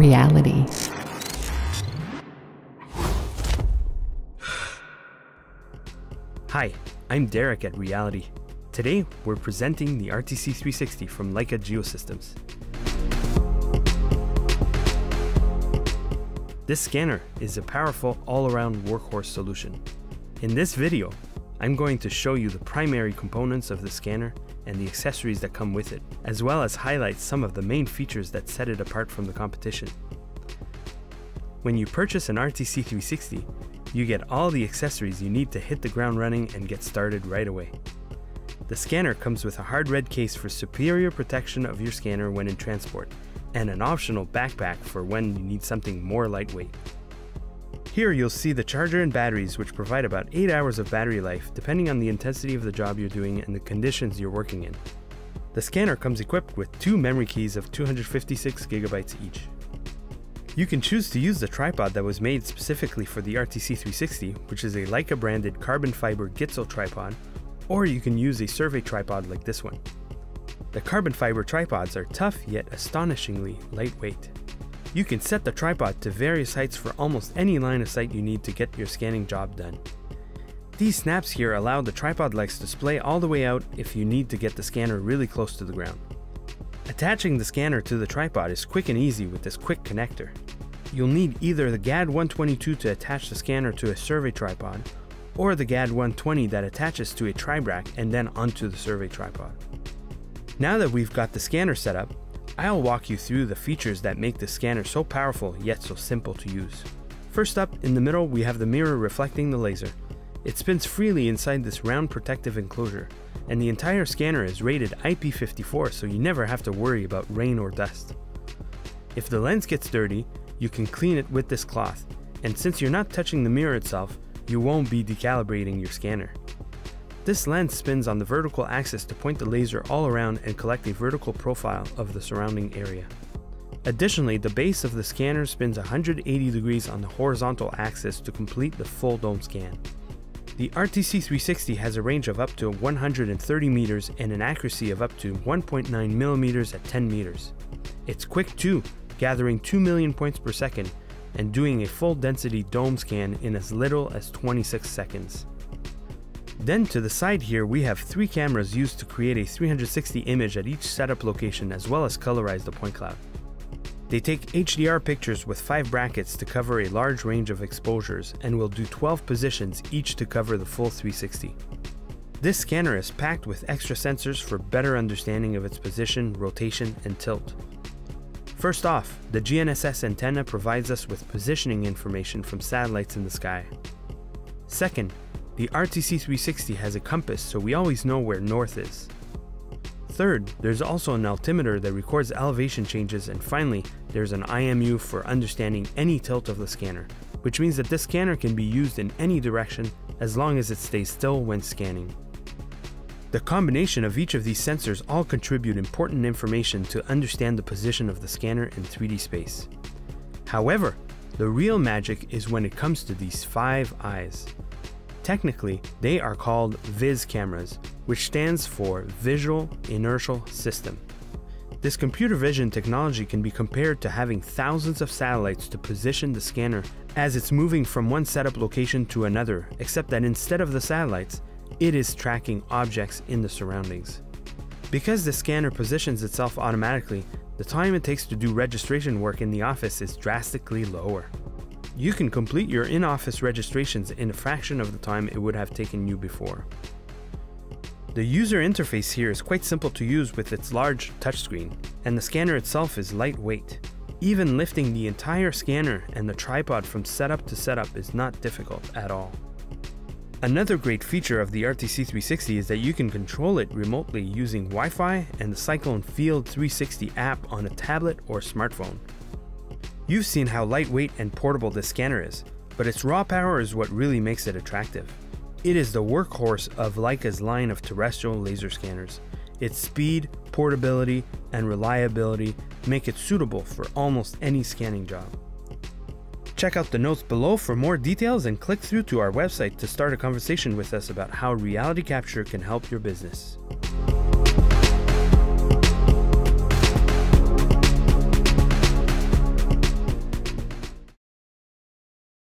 reality. Hi, I'm Derek at Reality. Today, we're presenting the RTC 360 from Leica Geosystems. This scanner is a powerful all-around workhorse solution. In this video, I'm going to show you the primary components of the scanner and the accessories that come with it, as well as highlight some of the main features that set it apart from the competition. When you purchase an RTC 360, you get all the accessories you need to hit the ground running and get started right away. The scanner comes with a hard red case for superior protection of your scanner when in transport, and an optional backpack for when you need something more lightweight. Here you'll see the charger and batteries which provide about 8 hours of battery life depending on the intensity of the job you're doing and the conditions you're working in. The scanner comes equipped with two memory keys of 256GB each. You can choose to use the tripod that was made specifically for the RTC360, which is a Leica branded carbon fiber Gitzo tripod, or you can use a survey tripod like this one. The carbon fiber tripods are tough yet astonishingly lightweight. You can set the tripod to various heights for almost any line of sight you need to get your scanning job done. These snaps here allow the tripod legs to splay all the way out if you need to get the scanner really close to the ground. Attaching the scanner to the tripod is quick and easy with this quick connector. You'll need either the GAD122 to attach the scanner to a survey tripod, or the GAD120 that attaches to a tribrach and then onto the survey tripod. Now that we've got the scanner set up, I'll walk you through the features that make the scanner so powerful yet so simple to use. First up, in the middle we have the mirror reflecting the laser. It spins freely inside this round protective enclosure, and the entire scanner is rated IP54 so you never have to worry about rain or dust. If the lens gets dirty, you can clean it with this cloth, and since you're not touching the mirror itself, you won't be decalibrating your scanner. This lens spins on the vertical axis to point the laser all around and collect a vertical profile of the surrounding area. Additionally, the base of the scanner spins 180 degrees on the horizontal axis to complete the full dome scan. The RTC360 has a range of up to 130 meters and an accuracy of up to 1.9 millimeters at 10 meters. It's quick too, gathering 2 million points per second and doing a full density dome scan in as little as 26 seconds. Then to the side here we have three cameras used to create a 360 image at each setup location as well as colorize the point cloud. They take HDR pictures with 5 brackets to cover a large range of exposures and will do 12 positions each to cover the full 360. This scanner is packed with extra sensors for better understanding of its position, rotation, and tilt. First off, the GNSS antenna provides us with positioning information from satellites in the sky. Second, the RTC360 has a compass so we always know where north is. Third, there's also an altimeter that records elevation changes and finally, there's an IMU for understanding any tilt of the scanner, which means that this scanner can be used in any direction as long as it stays still when scanning. The combination of each of these sensors all contribute important information to understand the position of the scanner in 3D space. However, the real magic is when it comes to these five eyes. Technically, they are called VIS cameras, which stands for Visual Inertial System. This computer vision technology can be compared to having thousands of satellites to position the scanner as it's moving from one setup location to another, except that instead of the satellites, it is tracking objects in the surroundings. Because the scanner positions itself automatically, the time it takes to do registration work in the office is drastically lower. You can complete your in-office registrations in a fraction of the time it would have taken you before. The user interface here is quite simple to use with its large touchscreen, and the scanner itself is lightweight. Even lifting the entire scanner and the tripod from setup to setup is not difficult at all. Another great feature of the RTC360 is that you can control it remotely using Wi-Fi and the Cyclone Field 360 app on a tablet or smartphone. You've seen how lightweight and portable this scanner is, but its raw power is what really makes it attractive. It is the workhorse of Leica's line of terrestrial laser scanners. Its speed, portability, and reliability make it suitable for almost any scanning job. Check out the notes below for more details and click through to our website to start a conversation with us about how reality capture can help your business.